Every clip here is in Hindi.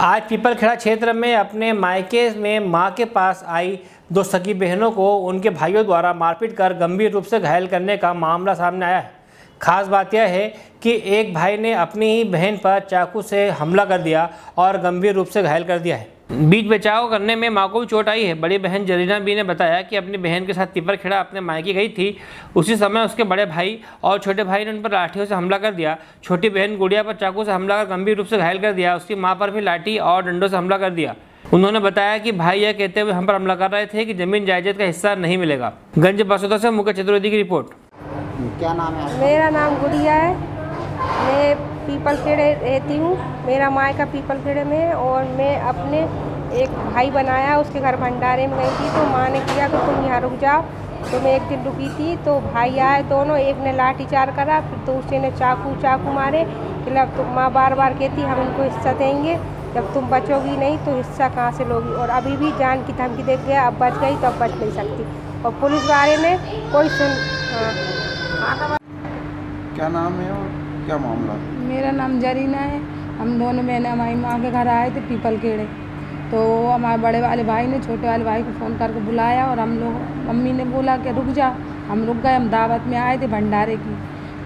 आज पीपलखेड़ा क्षेत्र में अपने मायके में माँ के पास आई दो सगी बहनों को उनके भाइयों द्वारा मारपीट कर गंभीर रूप से घायल करने का मामला सामने आया है। खास बात यह है कि एक भाई ने अपनी ही बहन पर चाकू से हमला कर दिया और गंभीर रूप से घायल कर दिया है। बीच बचाव करने में माँ को भी चोट आई है। बड़ी बहन जरीना बी ने बताया कि अपनी बहन के साथ तिपर खेड़ा अपने मायके गई थी। उसी समय उसके बड़े भाई और छोटे भाई ने उन पर लाठियों से हमला कर दिया। छोटी बहन गुड़िया पर चाकू से हमला कर गंभीर रूप से घायल कर दिया। उसकी माँ पर भी लाठी और डंडों से हमला कर दिया। उन्होंने बताया कि भाई यह कहते हुए हम पर हमला कर रहे थे कि ज़मीन जायदाद का हिस्सा नहीं मिलेगा। गंज बसोदा से मुकेश चतुर्वेदी की रिपोर्ट। क्या नाम है? मेरा नाम गुड़िया है। मैं पीपल खेड़े रहती हूँ। मेरा मायका पीपल खेड़े में है और मैं अपने एक भाई बनाया, उसके घर भंडारे में गई थी तो माँ ने किया कि तुम यहाँ रुक जाओ। तो मैं एक दिन रुकी थी तो भाई आए दोनों, एक ने लाठी चार करा, फिर दूसरे ने चाकू चाकू मारे कि लब तुम, माँ बार बार कहती, हम इनको हिस्सा देंगे। जब तुम बचोगी नहीं तो हिस्सा कहाँ से लोगी? और अभी भी जान की धमकी देख गया, अब बच गई तो अब बच नहीं सकती। और पुलिस वाले ने कोई सुन हाँ। क्या नाम है और क्या मामला? मेरा नाम जरीना है। हम दोनों बहनें हमारी माँ के घर आए थे पीपल केड़े तो हमारे बड़े वाले भाई ने, छोटे वाले भाई को फ़ोन करके बुलाया और हम लोग, मम्मी ने बोला कि रुक जा। हम रुक गए, हम दावत में आए थे भंडारे की।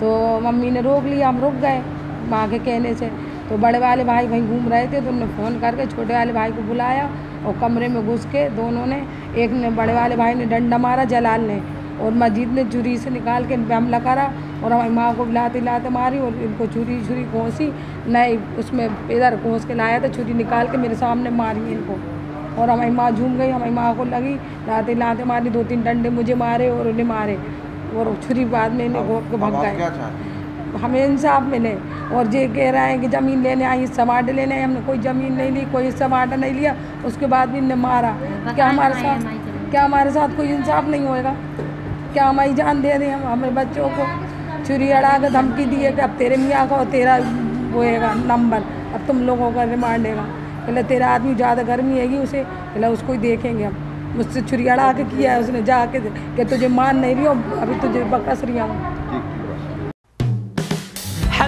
तो मम्मी ने रोक लिया, हम रुक गए माँ के कहने से। तो बड़े वाले भाई वहीं घूम रहे थे तो उन्होंने फ़ोन करके छोटे वाले भाई को बुलाया और कमरे में घुस के दोनों ने, एक ने बड़े वाले भाई ने डंडा मारा जलाल ने। और मजीद ने छुरी से निकाल के इन पे हमला करा और हमारी माँ को लाते लाते मारी और इनको छुरी छुरी घोंसी नहीं उसमें इधर घोंस के लाया था छुरी निकाल के मेरे सामने मारी इनको। और हमारी माँ झूम गई हमारी माँ को लगी लाते लाते मारी दो तीन डंडे मुझे मारे और उन्हें मारे और छुरी बाद में इन्हें घोप के भाग गए हमें इंसाफ मिले और ये कह रहे हैं कि ज़मीन लेने आई हिस्सा बांट लेने आई। हमने कोई ज़मीन नहीं ली कोई हिस्सा बांटा नहीं लिया उसके बाद भी इनने मारा। क्या हमारे साथ क्या हमारे साथ कोई इंसाफ नहीं होएगा? क्या हमारी जान दे दें हम हमें बच्चों को छुरी अड़ा कर धमकी दिए कि अब तेरे मियाँ का और तेरा होएगा नंबर। अब तुम लोगों का रिमांड लेगा पहले तेरा आदमी ज़्यादा गर्मी हैगी उसे? पहले उसको ही देखेंगे हम। मुझसे छुरी अड़ा के किया है उसने जाके। कि तुझे मान नहीं रही हो? अभी तुझे बकस रही हूँ।